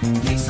Peace